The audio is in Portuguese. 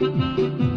Música